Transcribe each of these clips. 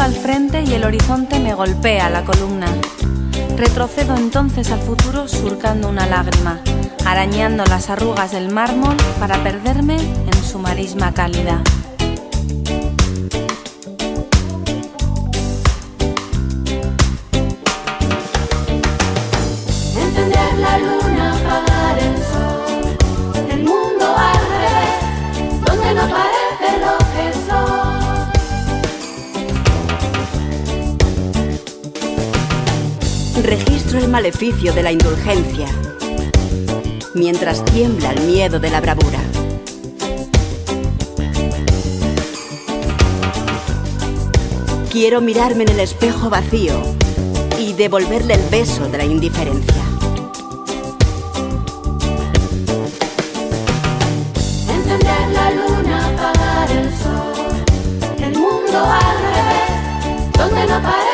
Al frente y el horizonte me golpea la columna. Retrocedo entonces al futuro surcando una lágrima, arañando las arrugas del mármol para perderme en su marisma cálida. Maleficio de la indulgencia, mientras tiembla el miedo de la bravura. Quiero mirarme en el espejo vacío y devolverle el beso de la indiferencia. Encender la luna, apagar el sol, el mundo al revés, donde no parece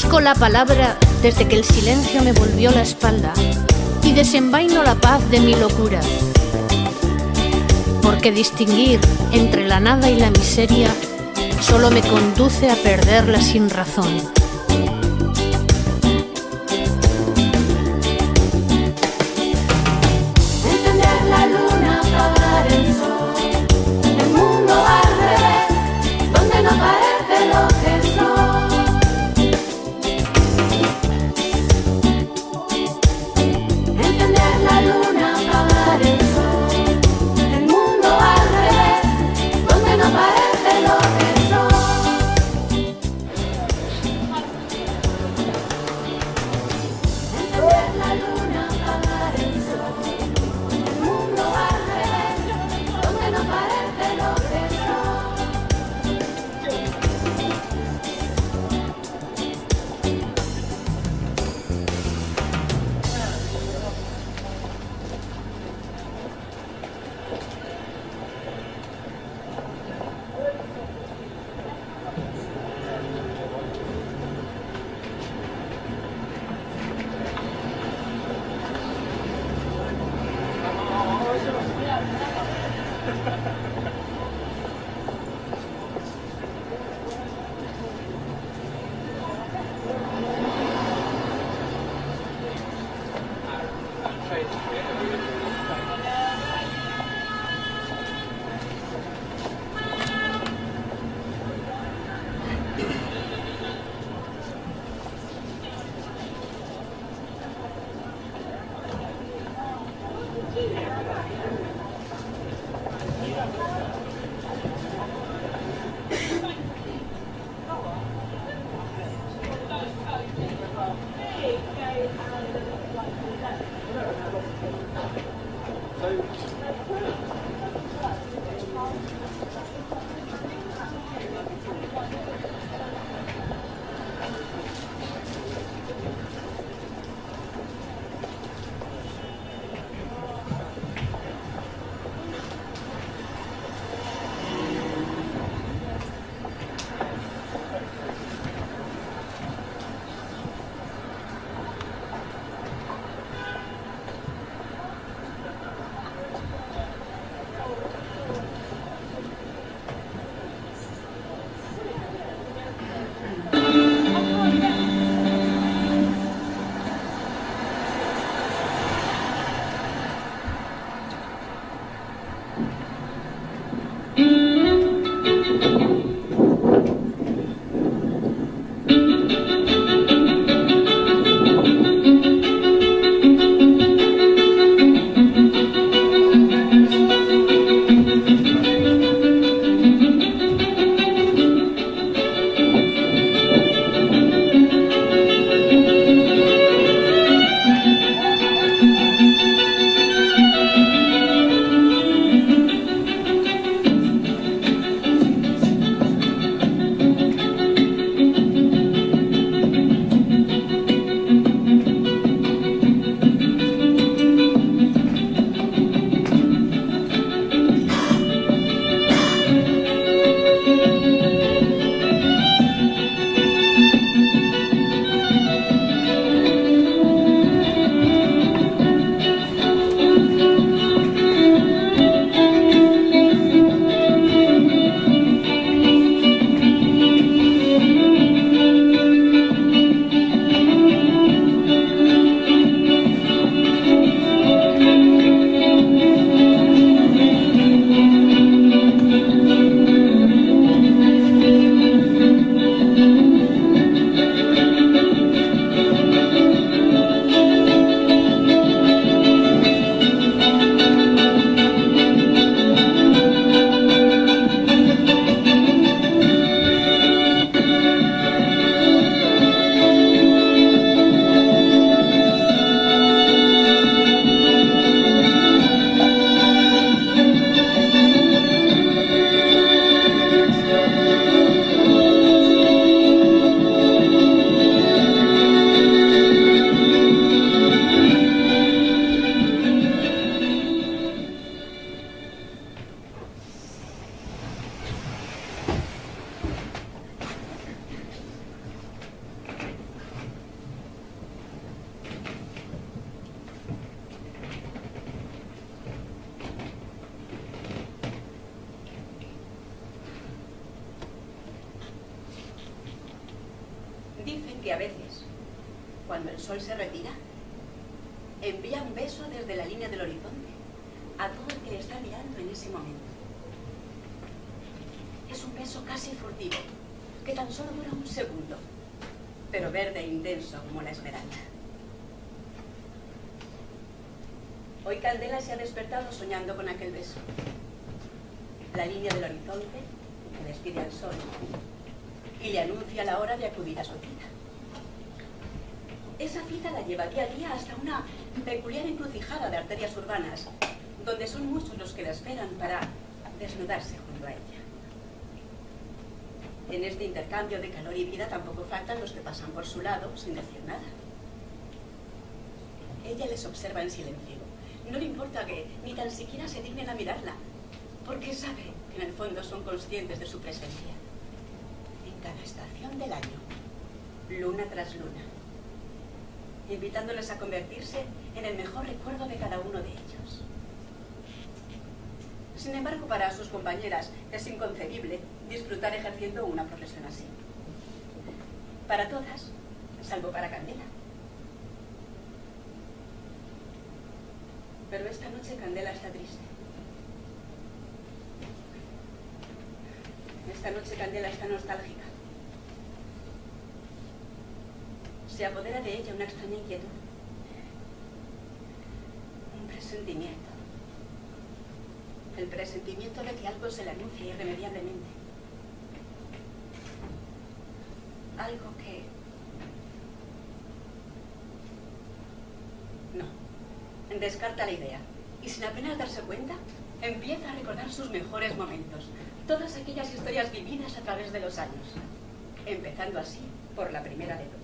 Busco la palabra desde que el silencio me volvió la espalda y desenvaino la paz de mi locura. Porque distinguir entre la nada y la miseria solo me conduce a perderla sin razón. En este intercambio de calor y vida tampoco faltan los que pasan por su lado sin decir nada. Ella les observa en silencio. No le importa que ni tan siquiera se dignen a mirarla, porque sabe que en el fondo son conscientes de su presencia. En cada estación del año, luna tras luna, invitándoles a convertirse en el mejor recuerdo de cada uno de ellos. Sin embargo, para sus compañeras es inconcebible disfrutar ejerciendo una profesión así. Para todas, salvo para Candela. Pero esta noche Candela está triste. Esta noche Candela está nostálgica. Se apodera de ella una extraña inquietud. Un presentimiento. El presentimiento de que algo se le anuncia irremediablemente. Algo que... No. Descarta la idea. Y sin apenas darse cuenta, empieza a recordar sus mejores momentos. Todas aquellas historias vividas a través de los años. Empezando así por la primera de todas.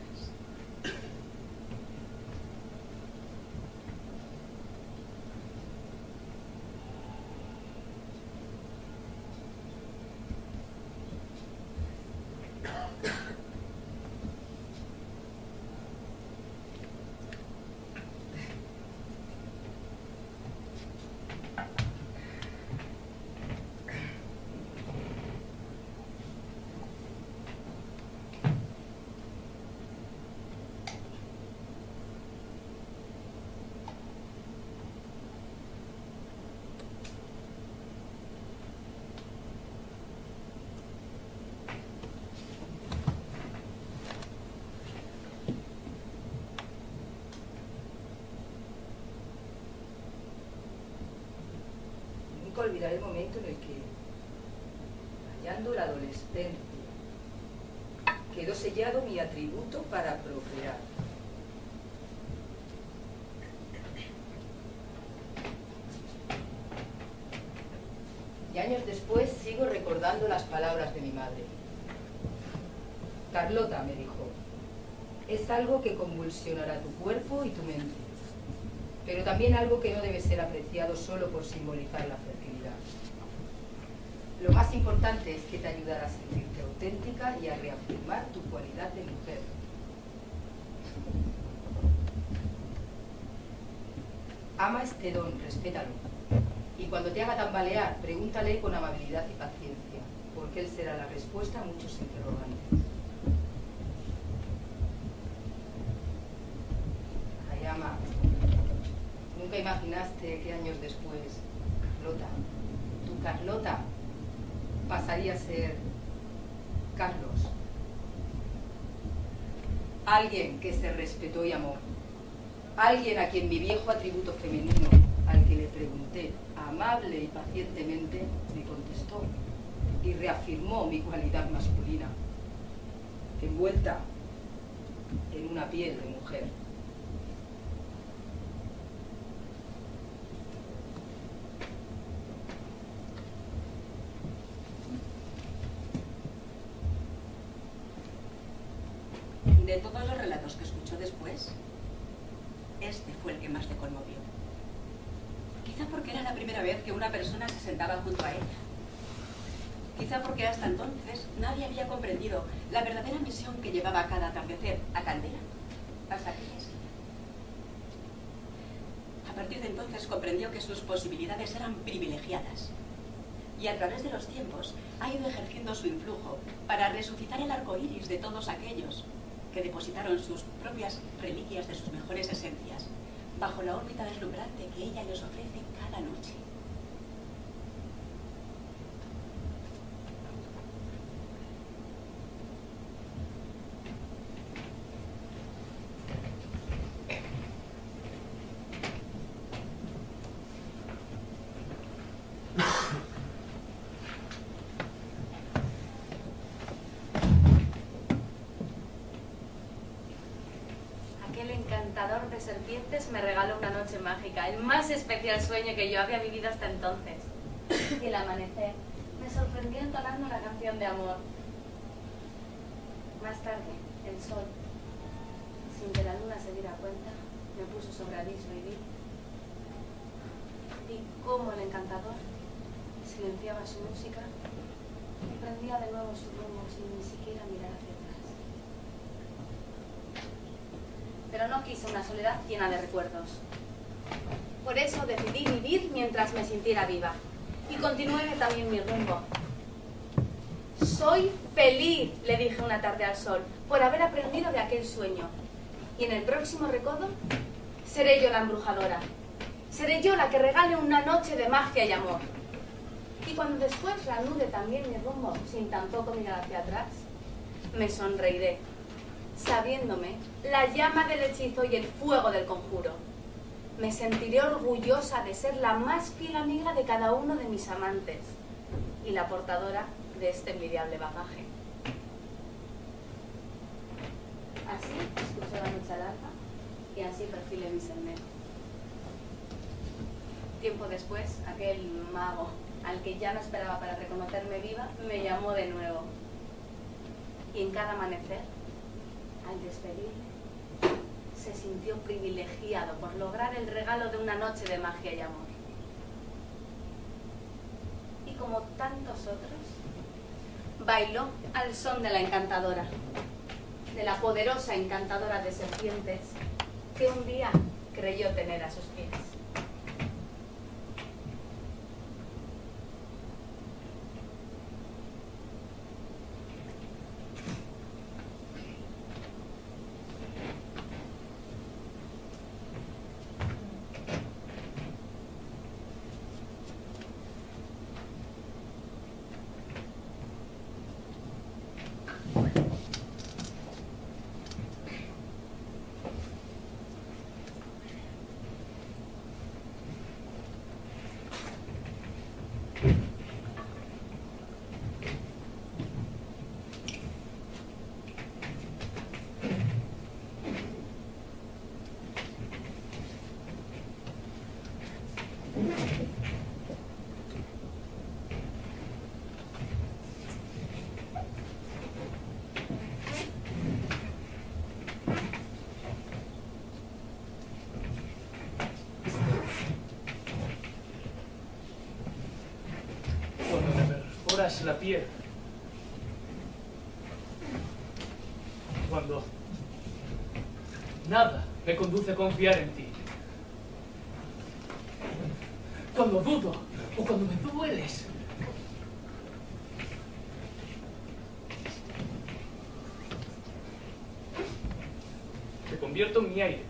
Nunca olvidaré el momento en el que, hallando la adolescencia, quedó atributo para procrear. Y años después sigo recordando las palabras de mi madre. Carlota, me dijo, es algo que convulsionará tu cuerpo y tu mente, pero también algo que no debe ser apreciado solo por simbolizar la fertilidad. Lo más importante es que te ayudará a sentirte auténtica y a reafirmar tu cualidad de mujer. Ama este don, respétalo. Y cuando te haga tambalear, pregúntale con amabilidad y paciencia, porque él será la respuesta a muchos interrogantes. Ay, ama, nunca imaginaste que años después, Carlota, tu Carlota, pasaría a ser Carlos. Alguien que se respetó y amó. Alguien a quien mi viejo atributo femenino, al que le pregunté amable y pacientemente, me contestó y reafirmó mi cualidad masculina, envuelta en una piel de mujer. De todos los relatos que escuchó después, este fue el que más le conmovió. Quizá porque era la primera vez que una persona se sentaba junto a ella. Quizá porque hasta entonces nadie había comprendido la verdadera misión que llevaba cada atardecer a Candela hasta aquella. A partir de entonces comprendió que sus posibilidades eran privilegiadas y a través de los tiempos ha ido ejerciendo su influjo para resucitar el arco iris de todos aquellos que depositaron sus propias reliquias de sus mejores esencias bajo la órbita deslumbrante que ella les ofrece cada noche. Aquel encantador me regaló una noche mágica, el más especial sueño que yo había vivido hasta entonces. Y el amanecer me sorprendió entonando una canción de amor. Más tarde, el sol, sin que la luna se diera cuenta, me puso sobre aviso y vi. Vi cómo el encantador silenciaba su música y prendía de nuevo su rumbo sin ni siquiera mirar hacia atrás. Pero no quise una soledad llena de recuerdos. Por eso decidí vivir mientras me sintiera viva y continué también mi rumbo. Soy feliz, le dije una tarde al sol, por haber aprendido de aquel sueño. Y en el próximo recodo seré yo la embrujadora. Seré yo la que regale una noche de magia y amor. Y cuando después reanude también mi rumbo sin tampoco mirar hacia atrás, me sonreiré sabiéndome la llama del hechizo y el fuego del conjuro. Me sentiré orgullosa de ser la más fiel amiga de cada uno de mis amantes y la portadora de este envidiable bagaje. Así escuché la larga y así perfilé mi sendero. Tiempo después, aquel mago al que ya no esperaba para reconocerme viva me llamó de nuevo. Y en cada amanecer al despedirme, se sintió privilegiado por lograr el regalo de una noche de magia y amor. Y como tantos otros, bailó al son de la encantadora, de la poderosa encantadora de serpientes que un día creyó tener a sus pies. La piel. Cuando nada me conduce a confiar en ti. Cuando dudo o cuando me dueles. Te convierto en mi aire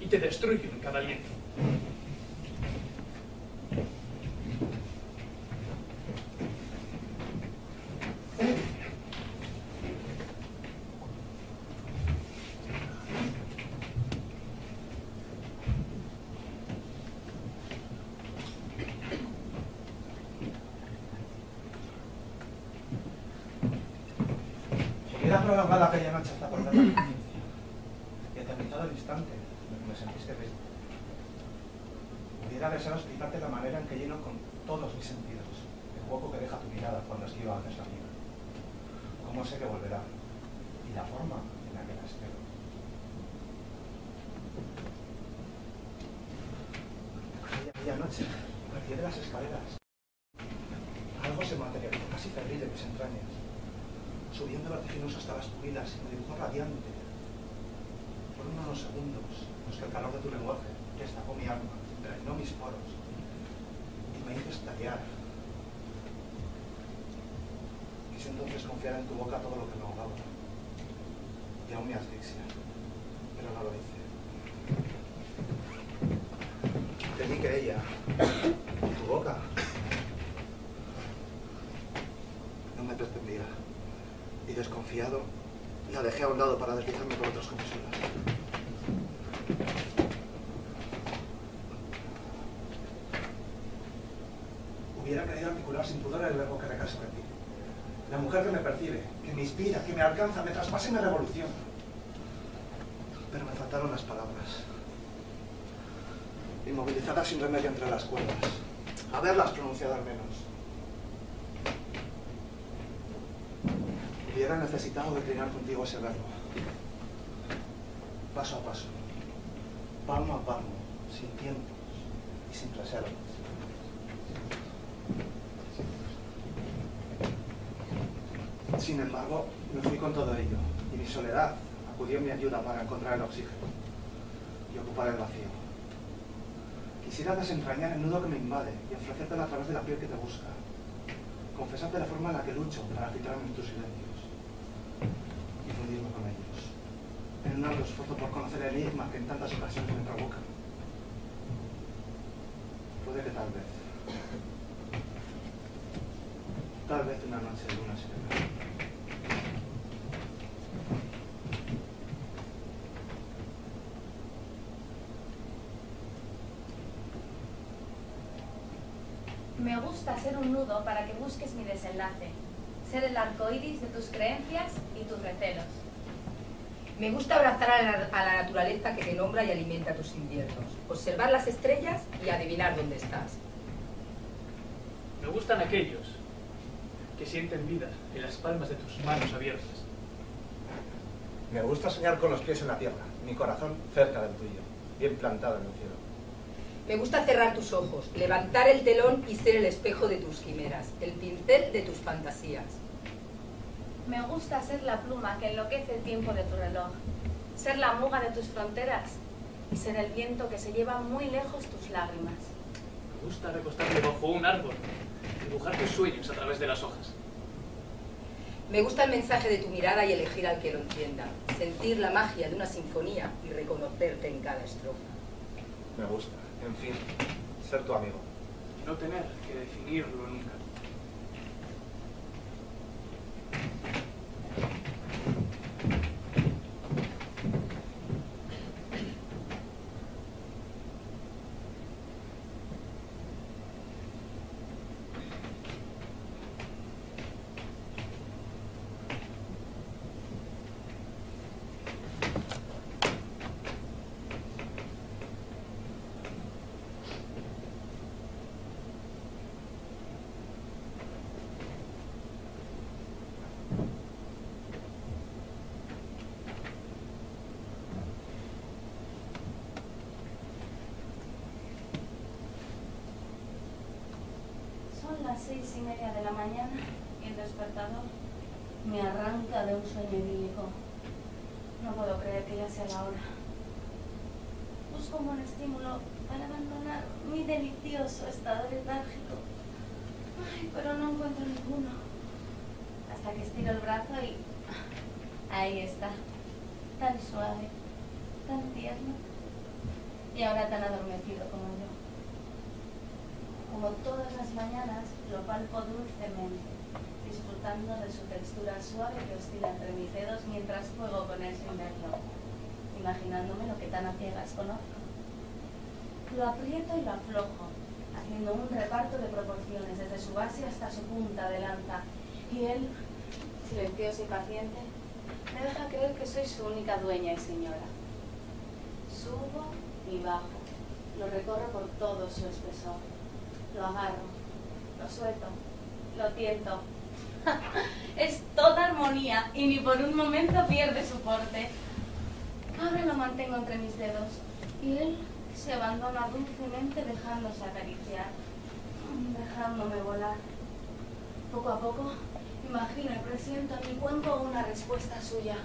y te destruyo en cada aliento. Si hubiera prolongado aquella noche hasta por la noche y eternizado el instante en el que me sentiste vivo, hubiera deseado explicarte la manera en que lleno con todos mis sentidos el hueco que deja tu mirada cuando esquiva haces la mía, cómo sé que volverá y la forma en la que la espero. Aquella noche, al pie de las escaleras, algo se materializó casi febril en mis entrañas subiendo vertiginoso hasta las pupilas y me dibujó radiante. Fueron unos segundos en los que el calor de tu lenguaje destapó mi alma, drenó mis poros y me hizo estallar. Quise entonces confiar en tu boca todo lo que me ahogaba. y aún me asfixia, pero no lo hice. Temí que ella, tu boca, no me pretendiera. Y desconfiado, la dejé a un lado para deslizarme por otras comisuras. Hubiera querido articular sin pudor el verbo que recae sobre ti. La que me percibe, que me inspira, que me alcanza, me traspasa y me revoluciona. Pero me faltaron las palabras. Inmovilizada sin remedio entre las cuerdas. Haberlas pronunciado al menos. Hubiera necesitado declinar contigo ese verbo. Paso a paso. Palmo a palmo. Sin tiempos y sin reservas. Sin embargo, me fui con todo ello, y mi soledad acudió en mi ayuda para encontrar el oxígeno y ocupar el vacío. Quisiera desentrañar el nudo que me invade y ofrecértelo a través de la piel que te busca. Confesarte la forma en la que lucho para en tus silencios y fundirme con ellos. En un arduo esfuerzo por conocer el enigma que en tantas ocasiones me provoca. Puede que tal vez. Tal vez una noche de luna serena. Me gusta ser un nudo para que busques mi desenlace, ser el arco iris de tus creencias y tus recelos. Me gusta abrazar a la, a la naturaleza que te nombra y alimenta tus inviernos, observar las estrellas y adivinar dónde estás. Me gustan aquellos que sienten vida en las palmas de tus manos abiertas. Me gusta soñar con los pies en la tierra, mi corazón cerca del tuyo, bien plantado en el cielo. Me gusta cerrar tus ojos, levantar el telón y ser el espejo de tus quimeras, el pincel de tus fantasías. Me gusta ser la pluma que enloquece el tiempo de tu reloj, ser la muga de tus fronteras y ser el viento que se lleva muy lejos tus lágrimas. Me gusta recostarme bajo un árbol, dibujar tus sueños a través de las hojas. Me gusta el mensaje de tu mirada y elegir al que lo entienda, sentir la magia de una sinfonía y reconocerte en cada estrofa. Me gusta, en fin, ser tu amigo. No tener que definirlo nunca. Son las seis y media de la mañana y el despertador me arranca de un sueño idílico. No puedo creer que ya sea la hora. Busco un estímulo para abandonar mi delicioso estado letárgico. Ay, pero no encuentro ninguno. Hasta que estiro el brazo y... Ahí está. Tan suave, tan tierno. Y ahora tan adormecido como yo. Como todas las mañanas, lo palpo dulcemente, disfrutando de su textura suave que oscila entre mis dedos mientras juego con él sin verlo, imaginándome lo que tan a ciegas conozco. Lo aprieto y lo aflojo, haciendo un reparto de proporciones desde su base hasta su punta de lanza, y él, silencioso y paciente, me deja creer que soy su única dueña y señora. Subo y bajo, lo recorro por todo su espesor lo agarro, lo suelto, lo tiento. es toda armonía y ni por un momento pierde su porte. Ahora lo mantengo entre mis dedos y él se abandona dulcemente dejándose acariciar, dejándome volar. Poco a poco imagino y presiento en mi cuerpo una respuesta suya.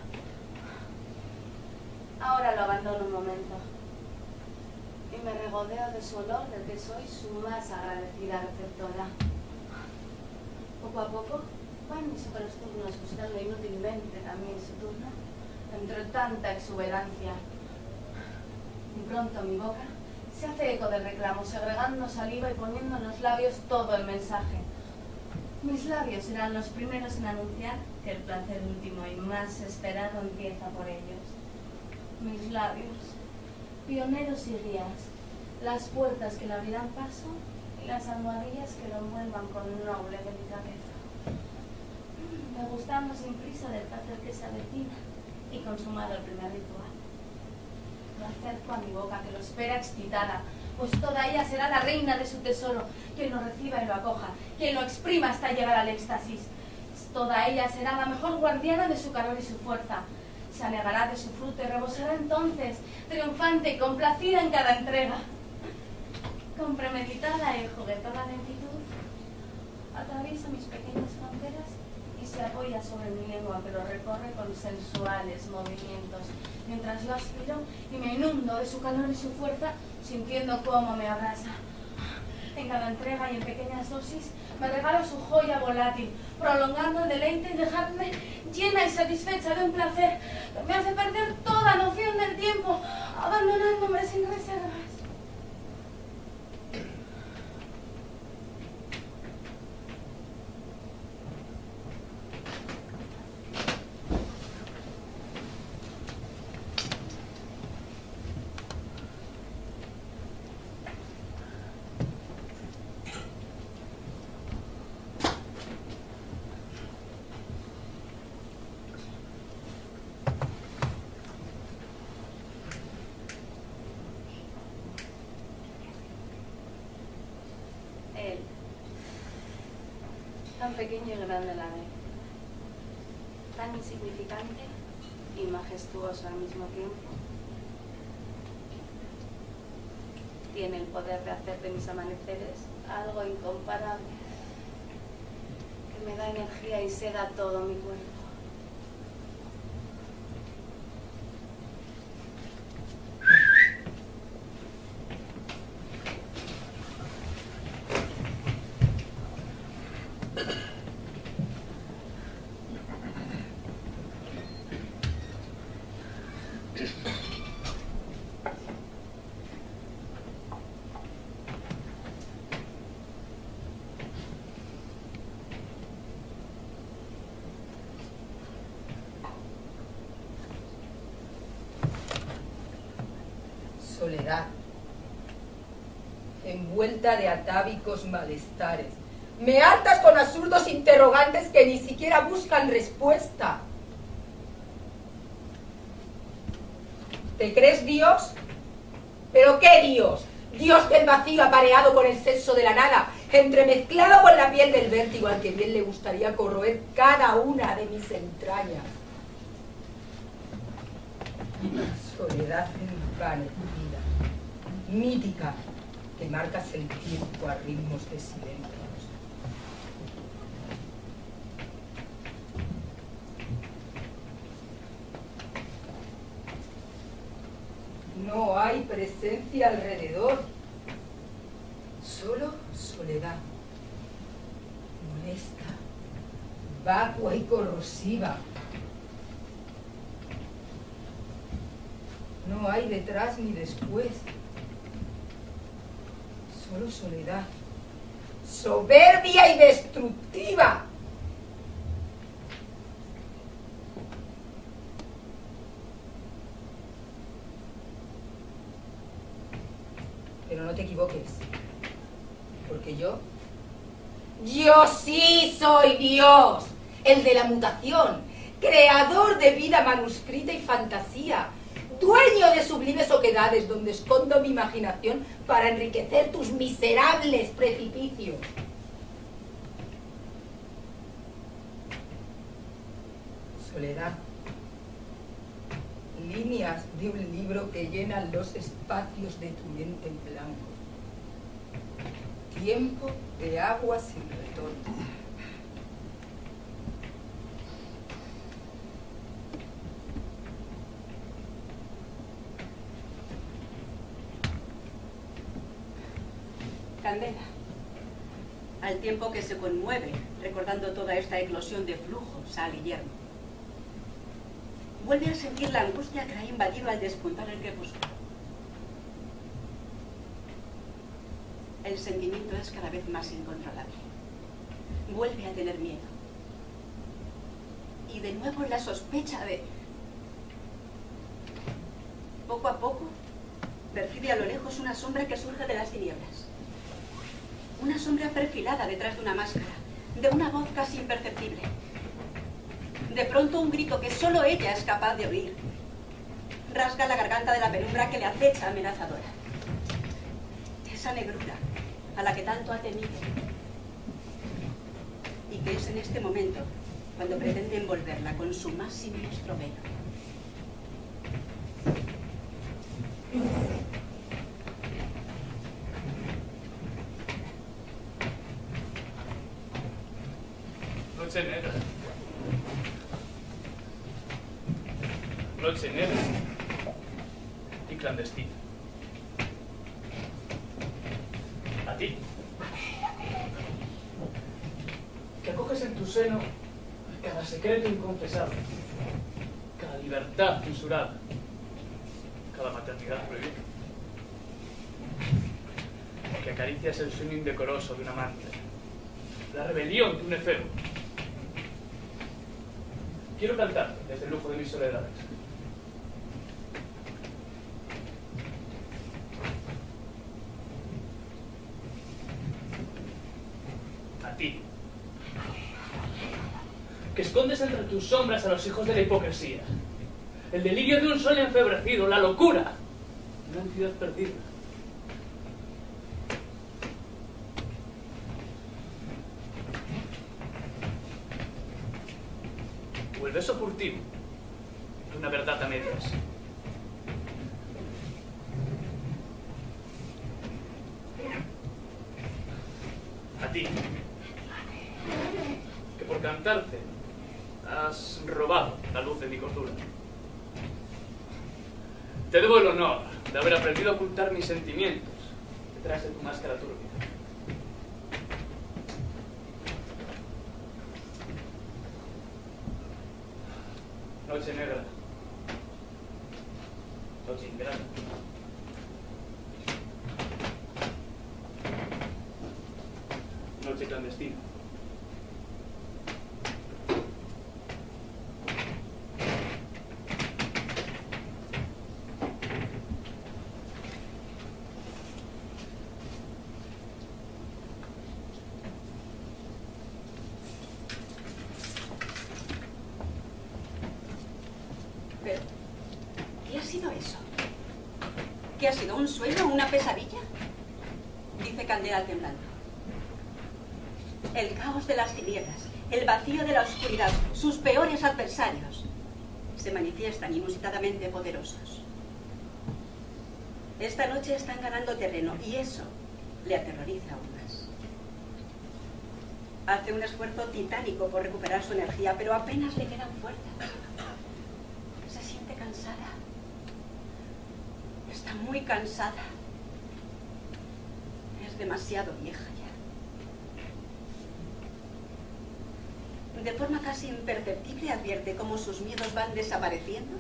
Ahora lo abandono un momento y me regodeo de su olor del que soy su más agradecida receptora. Poco a poco van mis otros turnos buscando inútilmente también su turno, entre tanta exuberancia. Y pronto mi boca se hace eco del reclamo, segregando saliva y poniendo en los labios todo el mensaje. Mis labios serán los primeros en anunciar que el placer último y más esperado empieza por ellos. Mis labios, pioneros y guías, las puertas que le abrirán paso las almohadillas que lo envuelvan con noble delicadeza. Degustando sin prisa del placer que se avecina y consumado el primer ritual. Lo acerco a mi boca que lo espera excitada, pues toda ella será la reina de su tesoro, quien lo reciba y lo acoja, quien lo exprima hasta llegar al éxtasis. Toda ella será la mejor guardiana de su calor y su fuerza. Se anegará de su fruto y rebosará entonces, triunfante y complacida en cada entrega. Con premeditada y juguetona lentitud, atraviesa mis pequeñas fronteras y se apoya sobre mi lengua lo recorre con sensuales movimientos, mientras yo aspiro y me inundo de su calor y su fuerza, sintiendo cómo me abraza. En cada entrega y en pequeñas dosis me regala su joya volátil, prolongando el deleite y dejarme llena y satisfecha de un placer que me hace perder toda noción del tiempo, abandonándome sin reservas. Él, tan pequeño y grande la vez, tan insignificante y majestuoso al mismo tiempo, tiene el poder de hacer de mis amaneceres algo incomparable, que me da energía y seda todo mi cuerpo. soledad, envuelta de atávicos malestares. Me hartas con absurdos interrogantes que ni siquiera buscan respuesta. ¿Te crees Dios? ¿Pero qué Dios? Dios del vacío apareado con el sexo de la nada, entremezclado con la piel del vértigo al que bien le gustaría corroer cada una de mis entrañas. Soledad envanecida, mítica, que marcas el tiempo a ritmos de silencios. No hay presencia alrededor, solo soledad, molesta, vacua y corrosiva. No hay detrás ni después. Solo soledad. Soberbia y destructiva. Pero no te equivoques. Porque yo... Yo sí soy Dios. El de la mutación. Creador de vida manuscrita y fantasía dueño de sublimes oquedades donde escondo mi imaginación para enriquecer tus miserables precipicios. Soledad. Líneas de un libro que llenan los espacios de tu mente en blanco. Tiempo de agua sin retorno. Candela, al tiempo que se conmueve recordando toda esta eclosión de flujo, sal y yermo. vuelve a sentir la angustia que ha invadido al despuntar el crepúsculo. El sentimiento es cada vez más incontrolable. Vuelve a tener miedo. Y de nuevo la sospecha de... Poco a poco, percibe a lo lejos una sombra que surge de las tinieblas. Una sombra perfilada detrás de una máscara, de una voz casi imperceptible. De pronto un grito que solo ella es capaz de oír. Rasga la garganta de la penumbra que le acecha amenazadora. Esa negrura a la que tanto ha temido. Y que es en este momento cuando pretende envolverla con su más siniestro velo. Noche negra. Noche negra y clandestina. A ti. Que acoges en tu seno cada secreto inconfesable, cada libertad censurada, cada maternidad prohibida. Que acaricias el de un amante, la rebelión de un efebo. Quiero cantar desde el lujo de mis soledades. A ti. Que escondes entre tus sombras a los hijos de la hipocresía. El delirio de un sol enfebrecido, la locura de una ciudad perdida. o de una verdad a medias. A ti, que por cantarte has robado la luz de mi cordura. Te debo el honor de haber aprendido a ocultar mis sentimientos detrás de tu máscara turbia. Noche negra. Noche ingrata. Noche clandestina. Pero, ¿qué ha sido eso? ¿Qué ha sido? ¿Un sueño una pesadilla? Dice Candela temblando. El caos de las tinieblas, el vacío de la oscuridad, sus peores adversarios, se manifiestan inusitadamente poderosos. Esta noche están ganando terreno y eso le aterroriza aún más. Hace un esfuerzo titánico por recuperar su energía, pero apenas le quedan fuerzas. Se siente cansada. Está muy cansada. Es demasiado vieja ya. De forma casi imperceptible advierte cómo sus miedos van desapareciendo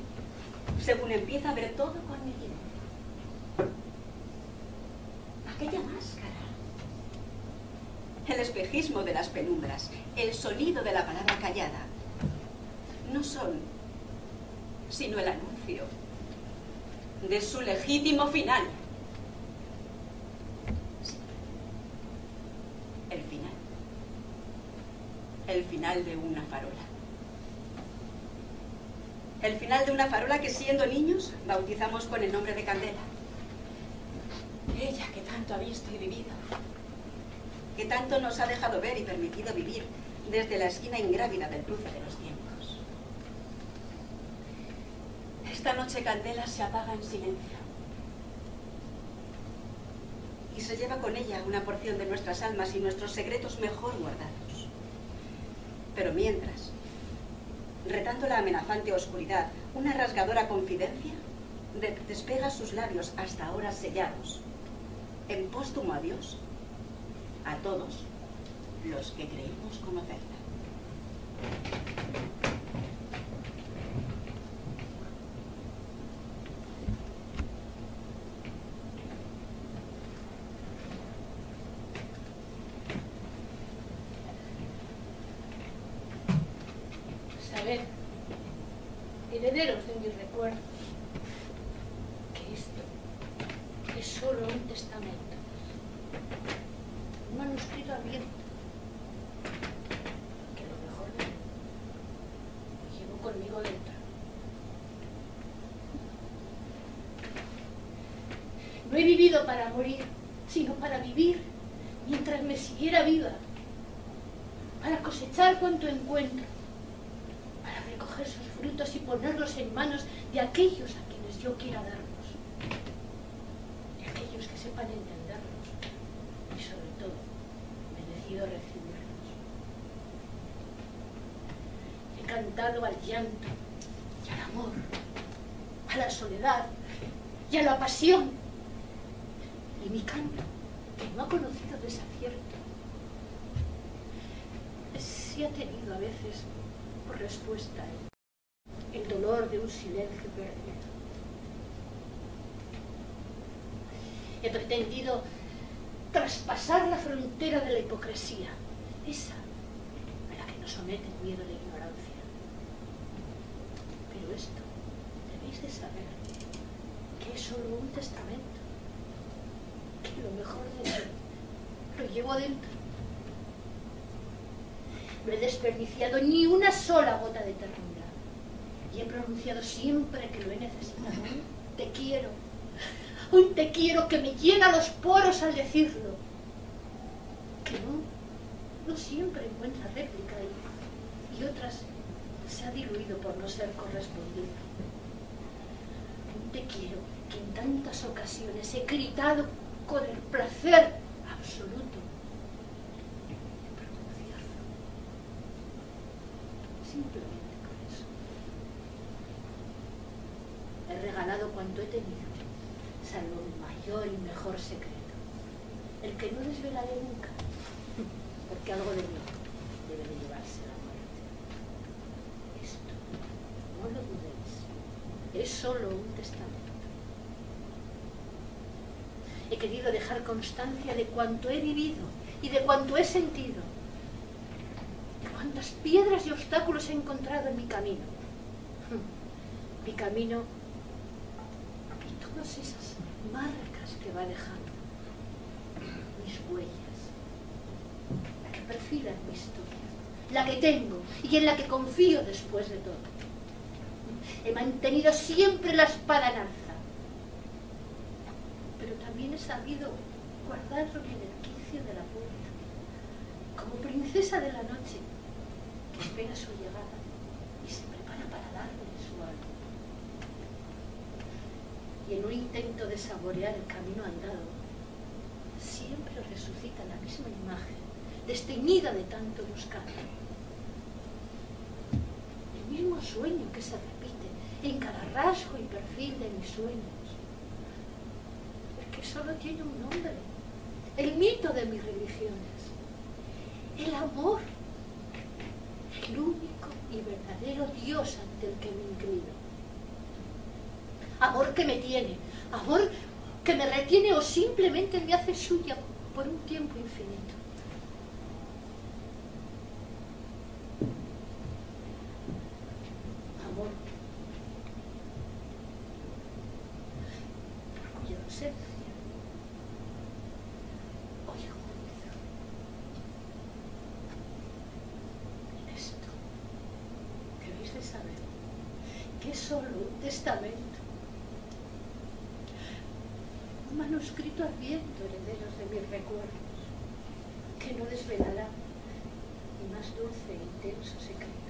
según empieza a ver todo con nitidez. Aquella máscara. El espejismo de las penumbras, el sonido de la palabra callada, no son sino el anuncio de su legítimo final. El final. El final de una farola. El final de una farola que siendo niños bautizamos con el nombre de Candela. Ella que tanto ha visto y vivido. Que tanto nos ha dejado ver y permitido vivir desde la esquina ingrávida del cruce de los tiempos. Esta noche Candela se apaga en silencio. Y se lleva con ella una porción de nuestras almas y nuestros secretos mejor guardados. Pero mientras, retando la amenazante oscuridad, una rasgadora confidencia de- despega sus labios hasta ahora sellados, en póstumo adiós a todos los que creímos conocerla. solo un testamento, un manuscrito abierto, que lo mejor llevo conmigo dentro. No he vivido para morir, sino para vivir mientras me siguiera viva, para cosechar cuanto encuentro, para recoger sus frutos y ponerlos en manos de aquellos a quienes yo quiera darlos, de aquellos que sepan entenderlos y sobre todo merecido recibirlos. Al llanto y al amor, a la soledad y a la pasión. Y mi canto, que no ha conocido desacierto, sí ha tenido a veces por respuesta el dolor de un silencio perdido. He pretendido traspasar la frontera de la hipocresía, esa a la que nos somete el miedo de. Esto debéis de saber que es solo un testamento, que lo mejor de mí lo llevo dentro. No he desperdiciado ni una sola gota de ternura y he pronunciado siempre que lo he necesitado. Te quiero, un te quiero que me llena los poros al decirlo. Que no, no siempre encuentra otras se ha diluido por no ser correspondido. Te quiero que en tantas ocasiones he gritado con el placer absoluto de pronunciarlo. Simplemente por eso. He regalado cuanto he tenido, salvo mi mayor y mejor secreto, el que no desvelaré nunca, porque algo de mí debe de llevarse la muerte. Esto, no lo dudéis, es solo un testamento. He querido dejar constancia de cuanto he vivido y de cuanto he sentido. De cuántas piedras y obstáculos he encontrado en mi camino. Mi camino y todas esas marcas que va dejando. Mis huellas. La que perfilan mi historia. La que tengo y en la que confío después de todo. He mantenido siempre la espada sabido guardarlo en el quicio de la puerta, como princesa de la noche que espera su llegada y se prepara para darle su alma. Y en un intento de saborear el camino andado, siempre resucita la misma imagen, desteñida de tanto buscar. El mismo sueño que se repite en cada rasgo y perfil de mis sueños solo tiene un nombre, el mito de mis religiones, el amor, el único y verdadero Dios ante el que me inclino. Amor que me tiene, amor que me retiene o simplemente me hace suya por un tiempo infinito. Amor por cuya ausencia hoy júbilo. En esto debéis de saber que es solo un testamento, un manuscrito ardiendo herederos de mis recuerdos, que no desvelará mi más dulce e intenso secreto.